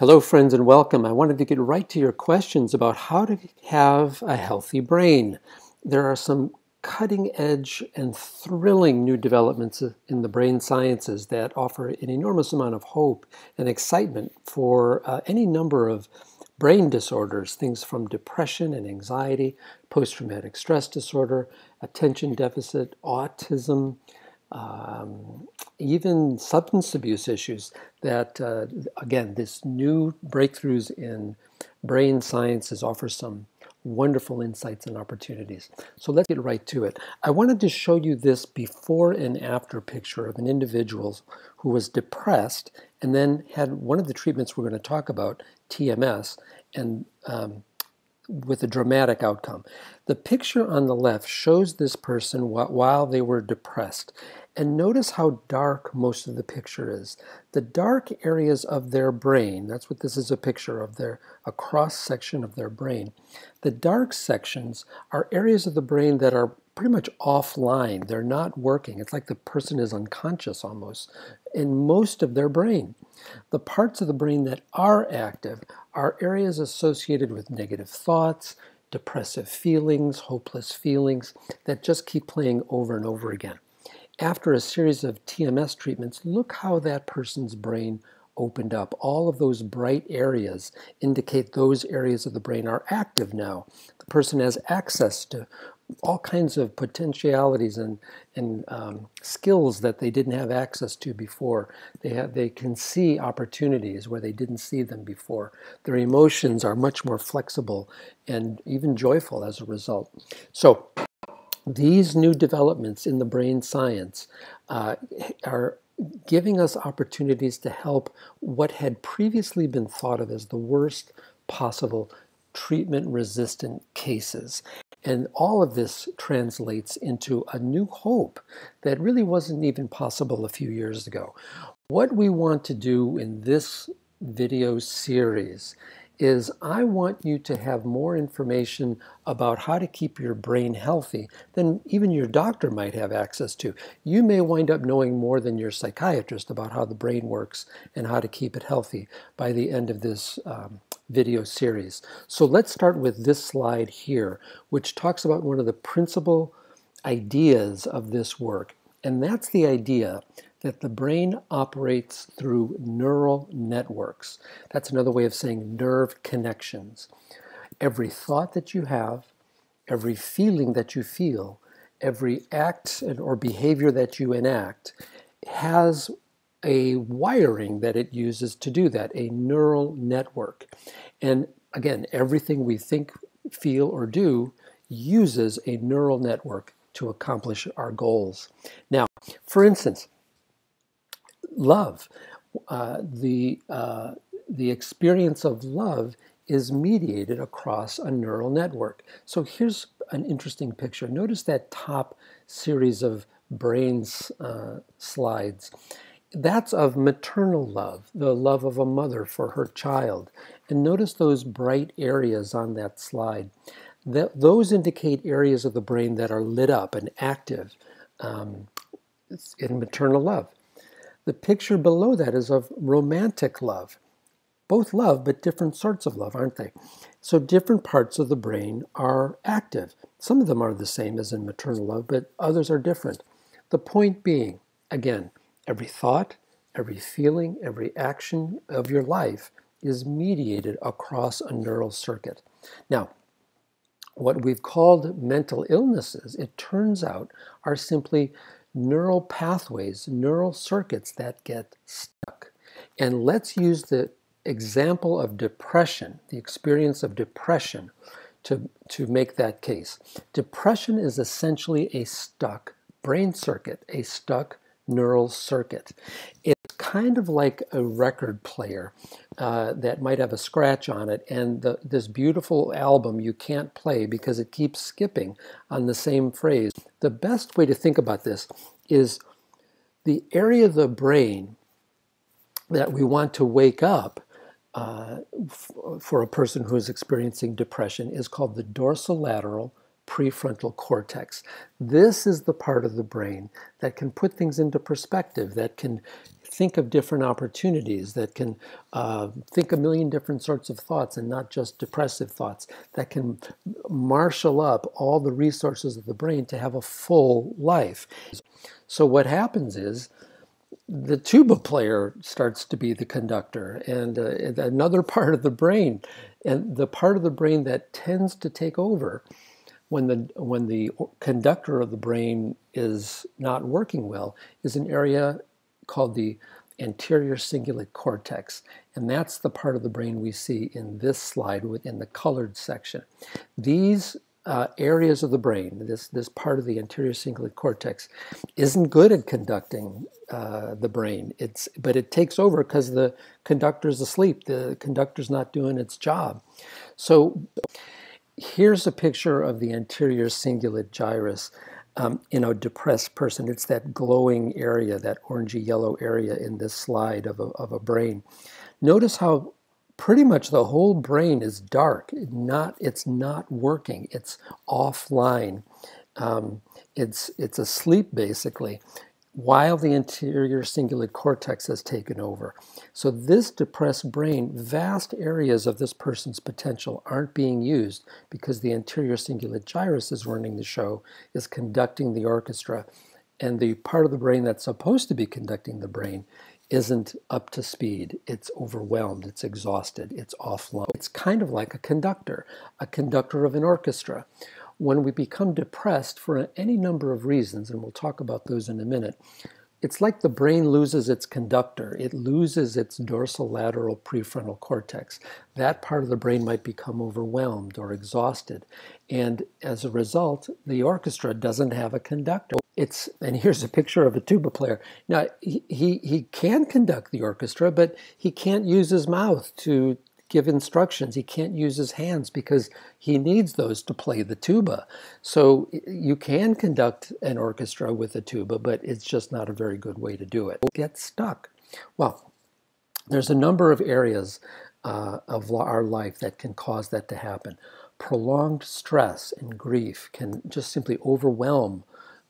Hello, friends, and welcome. I wanted to get right to your questions about how to have a healthy brain. There are some cutting edge and thrilling new developments in the brain sciences that offer an enormous amount of hope and excitement for uh, any number of brain disorders, things from depression and anxiety, post traumatic stress disorder, attention deficit, autism, um, even substance abuse issues that, uh, again, this new breakthroughs in brain sciences offer some wonderful insights and opportunities. So let's get right to it. I wanted to show you this before and after picture of an individual who was depressed and then had one of the treatments we're going to talk about, TMS, and um, with a dramatic outcome. The picture on the left shows this person while they were depressed. And notice how dark most of the picture is. The dark areas of their brain, that's what this is a picture of, their, a cross section of their brain. The dark sections are areas of the brain that are pretty much offline. They're not working. It's like the person is unconscious almost in most of their brain. The parts of the brain that are active are areas associated with negative thoughts, depressive feelings, hopeless feelings that just keep playing over and over again after a series of TMS treatments, look how that person's brain opened up. All of those bright areas indicate those areas of the brain are active now. The person has access to all kinds of potentialities and, and um, skills that they didn't have access to before. They, have, they can see opportunities where they didn't see them before. Their emotions are much more flexible and even joyful as a result. So these new developments in the brain science uh, are giving us opportunities to help what had previously been thought of as the worst possible treatment resistant cases. And all of this translates into a new hope that really wasn't even possible a few years ago. What we want to do in this video series is I want you to have more information about how to keep your brain healthy than even your doctor might have access to. You may wind up knowing more than your psychiatrist about how the brain works and how to keep it healthy by the end of this um, video series. So let's start with this slide here, which talks about one of the principal ideas of this work. And that's the idea that the brain operates through neural networks. That's another way of saying nerve connections. Every thought that you have, every feeling that you feel, every act or behavior that you enact has a wiring that it uses to do that, a neural network. And again, everything we think, feel, or do uses a neural network to accomplish our goals. Now, for instance, love. Uh, the, uh, the experience of love is mediated across a neural network. So here's an interesting picture. Notice that top series of brains uh, slides. That's of maternal love, the love of a mother for her child. And notice those bright areas on that slide. That, those indicate areas of the brain that are lit up and active um, in maternal love. The picture below that is of romantic love. Both love, but different sorts of love, aren't they? So different parts of the brain are active. Some of them are the same as in maternal love, but others are different. The point being, again, every thought, every feeling, every action of your life is mediated across a neural circuit. Now, what we've called mental illnesses, it turns out, are simply neural pathways, neural circuits that get stuck. And let's use the example of depression, the experience of depression, to, to make that case. Depression is essentially a stuck brain circuit, a stuck neural circuit. It's kind of like a record player uh, that might have a scratch on it, and the, this beautiful album you can't play because it keeps skipping on the same phrase. The best way to think about this is the area of the brain that we want to wake up uh, for a person who is experiencing depression is called the dorsolateral prefrontal cortex. This is the part of the brain that can put things into perspective, that can think of different opportunities, that can uh, think a million different sorts of thoughts and not just depressive thoughts, that can marshal up all the resources of the brain to have a full life. So what happens is the tuba player starts to be the conductor and uh, another part of the brain and the part of the brain that tends to take over when the when the conductor of the brain is not working well is an area called the anterior cingulate cortex and that's the part of the brain we see in this slide within the colored section these uh, areas of the brain, this, this part of the anterior cingulate cortex, isn't good at conducting uh, the brain. It's, but it takes over because the conductor's asleep. The conductor's not doing its job. So here's a picture of the anterior cingulate gyrus um, in a depressed person. It's that glowing area, that orangey yellow area in this slide of a, of a brain. Notice how pretty much the whole brain is dark. Not, it's not working. It's offline. Um, it's, it's asleep basically while the anterior cingulate cortex has taken over. So this depressed brain, vast areas of this person's potential aren't being used because the anterior cingulate gyrus is running the show, is conducting the orchestra, and the part of the brain that's supposed to be conducting the brain isn't up to speed. It's overwhelmed, it's exhausted, it's offline. It's kind of like a conductor, a conductor of an orchestra. When we become depressed for any number of reasons, and we'll talk about those in a minute, it's like the brain loses its conductor. It loses its dorsolateral prefrontal cortex. That part of the brain might become overwhelmed or exhausted. And as a result, the orchestra doesn't have a conductor it's and here's a picture of a tuba player. Now he, he he can conduct the orchestra, but he can't use his mouth to give instructions. He can't use his hands because he needs those to play the tuba. So you can conduct an orchestra with a tuba, but it's just not a very good way to do it. Get stuck. Well, there's a number of areas uh, of our life that can cause that to happen. Prolonged stress and grief can just simply overwhelm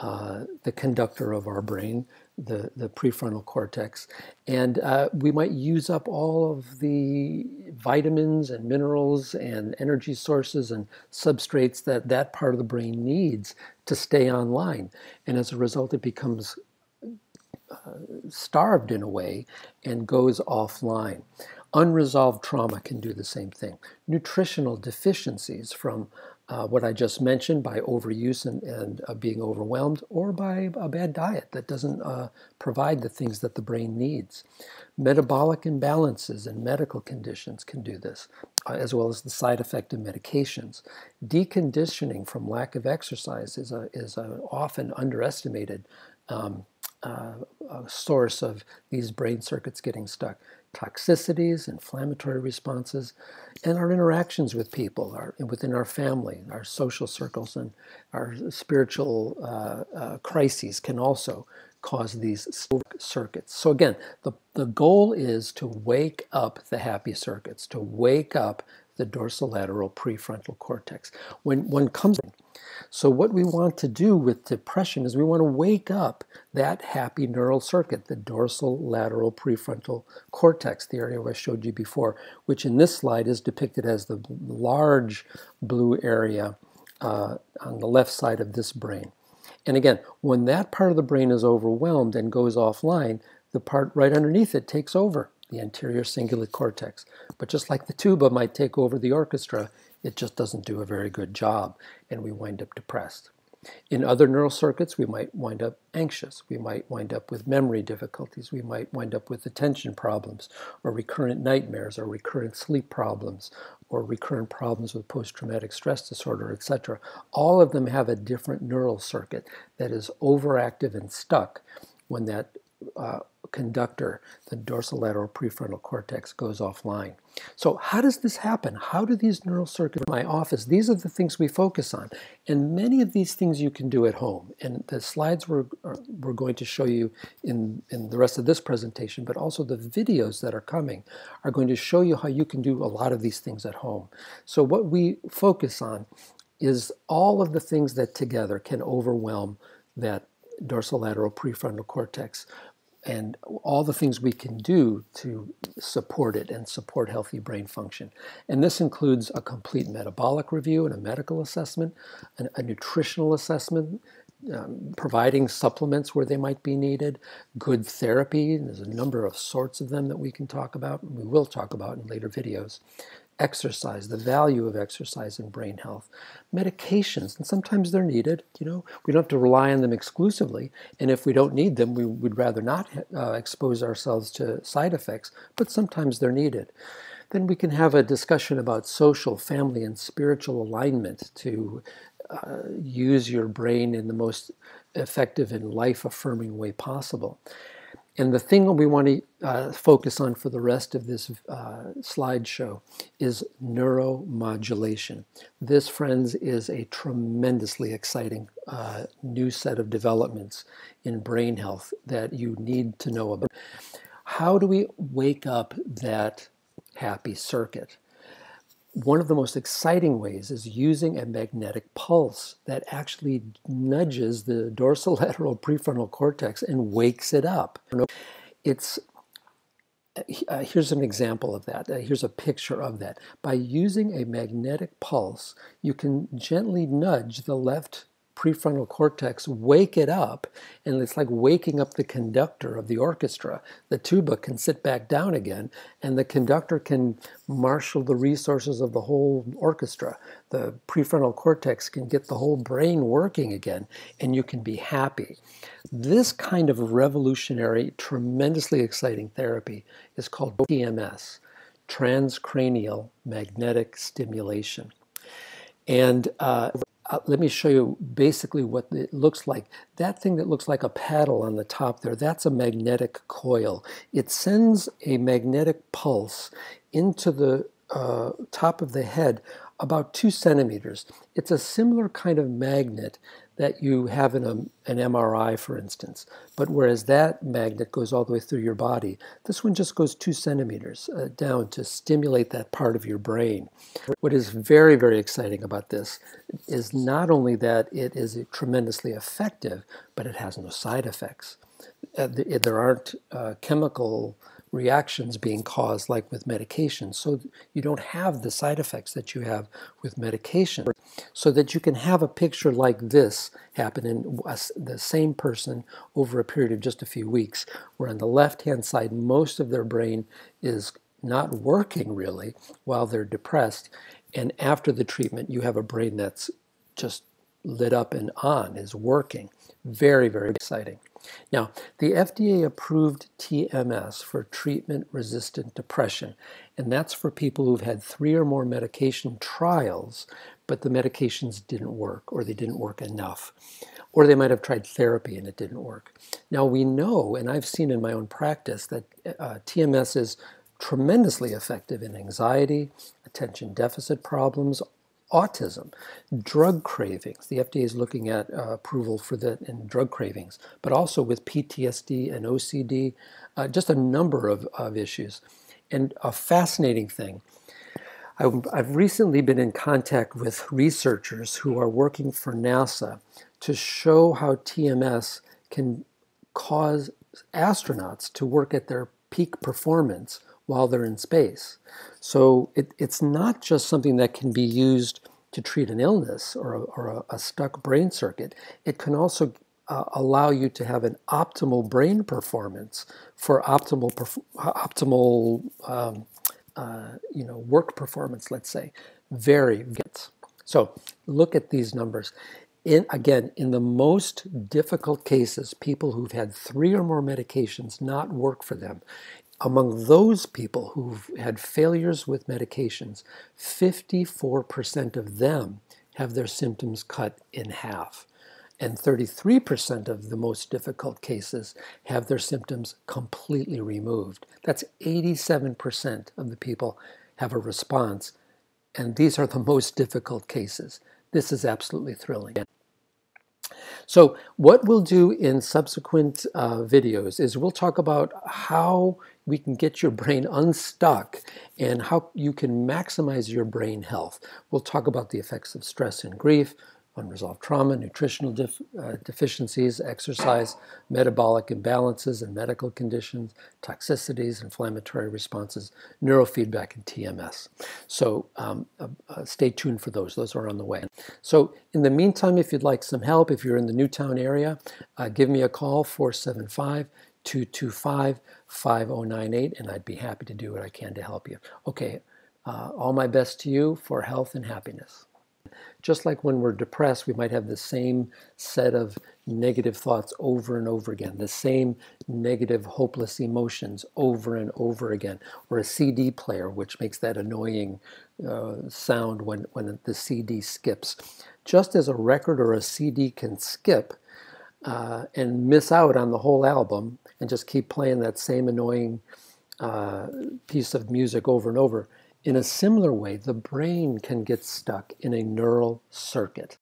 uh, the conductor of our brain, the, the prefrontal cortex. And uh, we might use up all of the vitamins and minerals and energy sources and substrates that that part of the brain needs to stay online. And as a result, it becomes uh, starved in a way and goes offline. Unresolved trauma can do the same thing. Nutritional deficiencies from uh, what I just mentioned by overuse and, and uh, being overwhelmed, or by a bad diet that doesn't uh, provide the things that the brain needs. Metabolic imbalances and medical conditions can do this, uh, as well as the side effect of medications. Deconditioning from lack of exercise is, a, is often underestimated um, uh, source of these brain circuits getting stuck toxicities, inflammatory responses, and our interactions with people, our, within our family, our social circles, and our spiritual uh, uh, crises can also cause these circuits. So again, the, the goal is to wake up the happy circuits, to wake up the dorsolateral prefrontal cortex. When one comes in, so what we want to do with depression is we want to wake up that happy neural circuit, the dorsal lateral prefrontal cortex, the area I showed you before, which in this slide is depicted as the large blue area uh, on the left side of this brain. And again, when that part of the brain is overwhelmed and goes offline, the part right underneath it takes over, the anterior cingulate cortex. But just like the tuba might take over the orchestra, it just doesn't do a very good job, and we wind up depressed. In other neural circuits, we might wind up anxious. We might wind up with memory difficulties. We might wind up with attention problems, or recurrent nightmares, or recurrent sleep problems, or recurrent problems with post traumatic stress disorder, etc. All of them have a different neural circuit that is overactive and stuck when that uh, conductor, the dorsolateral prefrontal cortex, goes offline. So how does this happen? How do these neural circuits in my office? These are the things we focus on. And many of these things you can do at home. And the slides we're, uh, we're going to show you in, in the rest of this presentation, but also the videos that are coming are going to show you how you can do a lot of these things at home. So what we focus on is all of the things that together can overwhelm that dorsolateral prefrontal cortex and all the things we can do to support it and support healthy brain function. And this includes a complete metabolic review and a medical assessment, a nutritional assessment, um, providing supplements where they might be needed, good therapy. There's a number of sorts of them that we can talk about, and we will talk about in later videos exercise, the value of exercise in brain health, medications, and sometimes they're needed. You know, we don't have to rely on them exclusively, and if we don't need them, we would rather not uh, expose ourselves to side effects, but sometimes they're needed. Then we can have a discussion about social, family, and spiritual alignment to uh, use your brain in the most effective and life affirming way possible. And the thing that we want to uh, focus on for the rest of this uh, slideshow is neuromodulation. This, friends, is a tremendously exciting uh, new set of developments in brain health that you need to know about. How do we wake up that happy circuit? One of the most exciting ways is using a magnetic pulse that actually nudges the dorsolateral prefrontal cortex and wakes it up. It's uh, here's an example of that. Uh, here's a picture of that. By using a magnetic pulse, you can gently nudge the left prefrontal cortex wake it up, and it's like waking up the conductor of the orchestra. The tuba can sit back down again, and the conductor can marshal the resources of the whole orchestra. The prefrontal cortex can get the whole brain working again, and you can be happy. This kind of revolutionary, tremendously exciting therapy is called TMS, transcranial magnetic stimulation. And uh, uh, let me show you basically what it looks like. That thing that looks like a paddle on the top there, that's a magnetic coil. It sends a magnetic pulse into the uh, top of the head about two centimeters. It's a similar kind of magnet that you have in a, an MRI, for instance. But whereas that magnet goes all the way through your body, this one just goes two centimeters uh, down to stimulate that part of your brain. What is very, very exciting about this is not only that it is tremendously effective, but it has no side effects. Uh, there aren't uh, chemical reactions being caused like with medication. So you don't have the side effects that you have with medication. So that you can have a picture like this happen in the same person over a period of just a few weeks, where on the left hand side, most of their brain is not working really while they're depressed. And after the treatment, you have a brain that's just lit up and on, is working. Very, very exciting. Now, the FDA approved TMS for treatment resistant depression, and that's for people who've had three or more medication trials, but the medications didn't work or they didn't work enough. Or they might have tried therapy and it didn't work. Now, we know, and I've seen in my own practice, that uh, TMS is tremendously effective in anxiety, attention deficit problems, autism, drug cravings. The FDA is looking at uh, approval for that in drug cravings, but also with PTSD and OCD, uh, just a number of, of issues. And a fascinating thing, I've recently been in contact with researchers who are working for NASA to show how TMS can cause astronauts to work at their peak performance while they're in space. So it, it's not just something that can be used to treat an illness or a, or a, a stuck brain circuit. It can also uh, allow you to have an optimal brain performance for optimal perf- optimal um, uh, you know work performance. Let's say very good. So look at these numbers. In, again, in the most difficult cases, people who've had three or more medications not work for them, among those people who've had failures with medications, 54% of them have their symptoms cut in half. And 33% of the most difficult cases have their symptoms completely removed. That's 87% of the people have a response. And these are the most difficult cases. This is absolutely thrilling. So what we'll do in subsequent uh, videos is we'll talk about how we can get your brain unstuck and how you can maximize your brain health. We'll talk about the effects of stress and grief, unresolved trauma, nutritional def, uh, deficiencies, exercise, metabolic imbalances and medical conditions, toxicities, inflammatory responses, neurofeedback, and TMS. So um, uh, uh, stay tuned for those. Those are on the way. So in the meantime, if you'd like some help, if you're in the Newtown area, uh, give me a call, 475 225 5098, and I'd be happy to do what I can to help you. Okay, uh, all my best to you for health and happiness. Just like when we're depressed, we might have the same set of negative thoughts over and over again, the same negative, hopeless emotions over and over again, or a CD player, which makes that annoying uh, sound when, when the CD skips. Just as a record or a CD can skip uh, and miss out on the whole album and just keep playing that same annoying uh, piece of music over and over, in a similar way, the brain can get stuck in a neural circuit.